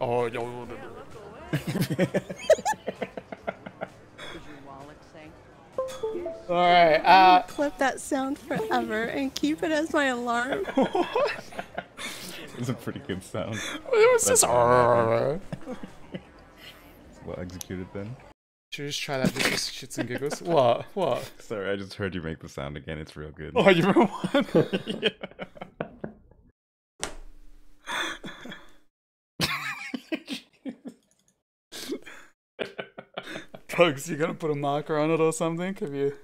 Oh, yo. All right. Uh, Clip that sound forever and keep it as my alarm. It's a pretty good sound. it was just. Uh, uh, uh. Well executed then. Should we just try that just for shits and giggles? What? What? Sorry, I just heard you make the sound again. It's real good. Oh, you remember one? Pugs, you gonna put a marker on it or something? Have you?